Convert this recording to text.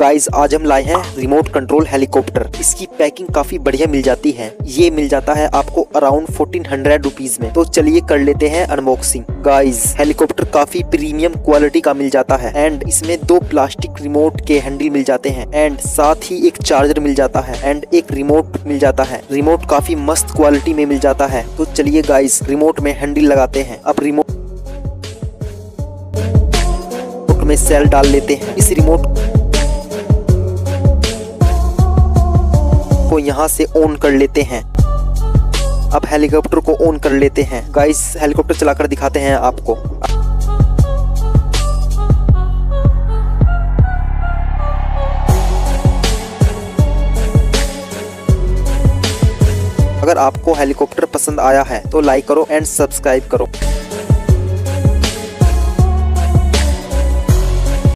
Guys आज हम लाए हैं रिमोट कंट्रोल हेलीकॉप्टर इसकी पैकिंग काफ़ी बढ़िया मिल जाती है। ये मिल जाता है आपको अराउंड फोर्टीन हंड्रेड रुपीज़ में। तो चलिए कर लेते हैं अनबॉक्सिंग गाइस हेलीकॉप्टर काफ़ी प्रीमियम क्वालिटी का मिल जाता है। एंड इसमें दो प्लास्टिक रिमोट के हैंडल मिल जाते हैं। एंड साथ ही एक चार्जर मिल जाता है। एंड एक रिमोट मिल जाता है। रिमोट काफ़ी मस्त क्वालिटी में मिल जाता है। तो चलिए गाइस रिमोट में हैंडल लगाते हैं। अब रिमोट में सेल डाल लेते हैं। इस रिमोट को यहाँ से ऑन कर लेते हैं। अब हेलीकॉप्टर को ऑन कर लेते हैं। गाइस हेलीकॉप्टर चलाकर दिखाते हैं आपको। अगर आपको हेलीकॉप्टर पसंद आया है तो लाइक करो एंड सब्सक्राइब करो।